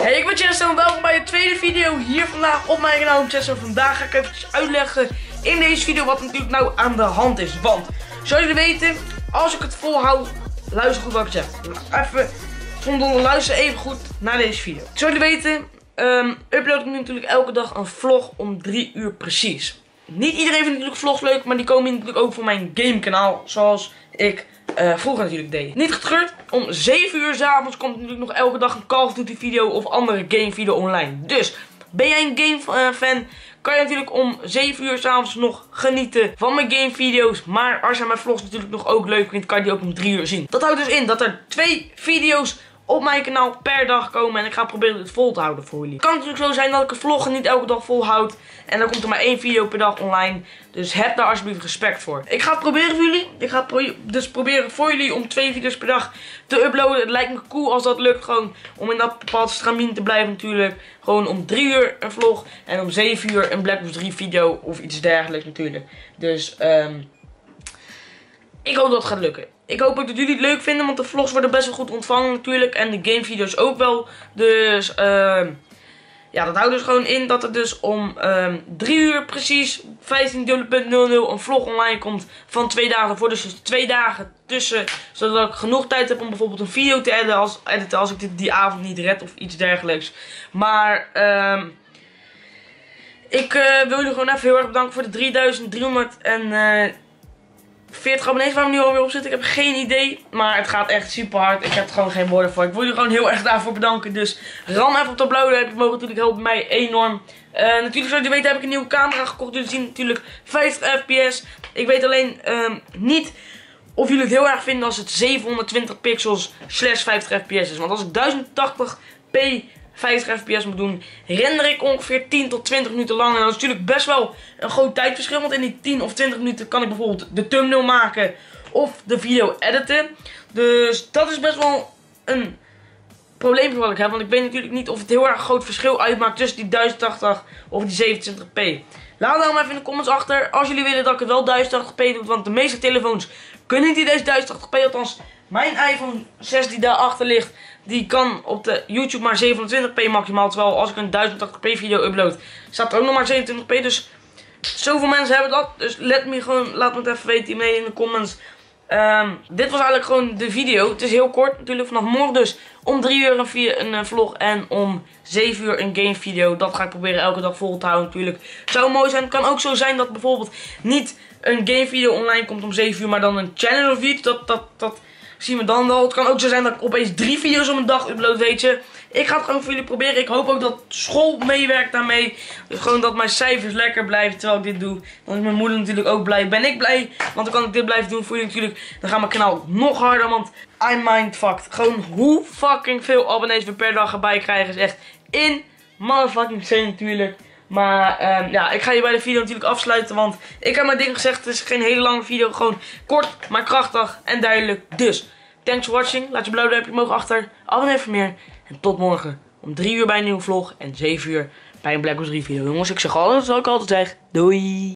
Hey, ik ben Chester en welkom bij de tweede video hier vandaag op mijn kanaal. Chester, vandaag ga ik even uitleggen in deze video wat natuurlijk nou aan de hand is. Want, zoals jullie weten, als ik het volhoud, luister goed wat ik zeg. Even, zonder luister even goed naar deze video. Zoals jullie weten, um, upload ik nu natuurlijk elke dag een vlog om 3 uur precies. Niet iedereen vindt natuurlijk vlogs leuk, maar die komen natuurlijk ook voor mijn gamekanaal, zoals ik uh, vroeger natuurlijk deed. Niet getreurd, om 7 uur s avonds komt natuurlijk nog elke dag een Call of Duty video of andere game video online. Dus, ben jij een game uh, fan, kan je natuurlijk om 7 uur s'avonds nog genieten van mijn game video's. Maar als je mijn vlogs natuurlijk nog ook leuk vindt, kan je die ook om 3 uur zien. Dat houdt dus in dat er twee video's op mijn kanaal per dag komen. En ik ga proberen het vol te houden voor jullie. Het kan natuurlijk zo zijn dat ik het vloggen niet elke dag volhoud. En dan komt er maar één video per dag online. Dus heb daar alsjeblieft respect voor. Ik ga het proberen voor jullie. Ik ga dus proberen voor jullie om twee video's per dag te uploaden. Het lijkt me cool als dat lukt. Gewoon om in dat bepaald stramien te blijven natuurlijk. Gewoon om drie uur een vlog. En om zeven uur een Black Ops 3 video. Of iets dergelijks natuurlijk. Dus um, ik hoop dat het gaat lukken. Ik hoop ook dat jullie het leuk vinden, want de vlogs worden best wel goed ontvangen natuurlijk. En de gamevideo's ook wel. Dus uh, ja, dat houdt dus gewoon in dat er dus om uh, ehm, 3 uur precies 15.00 een vlog online komt van twee dagen voor. Dus twee dagen tussen, zodat ik genoeg tijd heb om bijvoorbeeld een video te editen als, ik dit die avond niet red of iets dergelijks. Maar... Uh, ik uh, wil jullie gewoon even heel erg bedanken voor de 3300 en... Uh, 40 abonnees waar we nu alweer op zitten. Ik heb geen idee. Maar het gaat echt super hard. Ik heb er gewoon geen woorden voor. Ik wil jullie gewoon heel erg daarvoor bedanken. Dus ram even op dat blauwe duimpje. mogen natuurlijk helpen mij enorm. Uh, natuurlijk zoals jullie weten heb ik een nieuwe camera gekocht. Jullie zien natuurlijk 50 fps. Ik weet alleen um, niet of jullie het heel erg vinden als het 720 pixels slash 50 fps is. Want als ik 1080p 50 fps moet doen, render ik ongeveer 10 tot 20 minuten lang. En dat is natuurlijk best wel een groot tijdverschil. Want in die 10 of 20 minuten kan ik bijvoorbeeld de thumbnail maken of de video editen. Dus dat is best wel een probleem wat ik heb. Want ik weet natuurlijk niet of het heel erg groot verschil uitmaakt tussen die 1080 of die 27p. Laat maar even in de comments achter als jullie willen dat ik het wel 1080p doe. Want de meeste telefoons kunnen niet deze 1080p. Althans, mijn iPhone 6 die daarachter ligt, die kan op de YouTube maar 27p maximaal. Terwijl als ik een 1080p video upload, staat er ook nog maar 27p. Dus zoveel mensen hebben dat. Dus let me gewoon, laat me het even weten mee in de comments. Um, dit was eigenlijk gewoon de video. Het is heel kort natuurlijk. Vanaf morgen dus om 3 uur een, eh, vlog en om 7 uur een game video. Dat ga ik proberen elke dag vol te houden natuurlijk. Zou mooi zijn. Het kan ook zo zijn dat bijvoorbeeld niet een game video online komt om 7 uur. Maar dan een channel video. Dat, dat, dat zien we dan wel. Het kan ook zo zijn dat ik opeens drie video's op een dag upload, weet je. Ik ga het gewoon voor jullie proberen. Ik hoop ook dat school meewerkt daarmee. Gewoon dat mijn cijfers lekker blijven terwijl ik dit doe. Dan is mijn moeder natuurlijk ook blij. Ben ik blij, want dan kan ik dit blijven doen voor jullie natuurlijk. Dan gaat mijn kanaal nog harder, want I'm mindfucked. Gewoon hoe fucking veel abonnees we per dag erbij krijgen is echt in motherfucking zin natuurlijk. Maar um, ja, ik ga hier bij de video natuurlijk afsluiten. Want ik heb mijn ding gezegd. Het is geen hele lange video. Gewoon kort, maar krachtig en duidelijk. Dus, thanks for watching. Laat je blauw duimpje omhoog achter. Abonneer voor meer. En tot morgen om 3 uur bij een nieuwe vlog. En 7 uur bij een Black Ops 3 video. Jongens, ik zeg alles wat ik altijd zeg. Doei!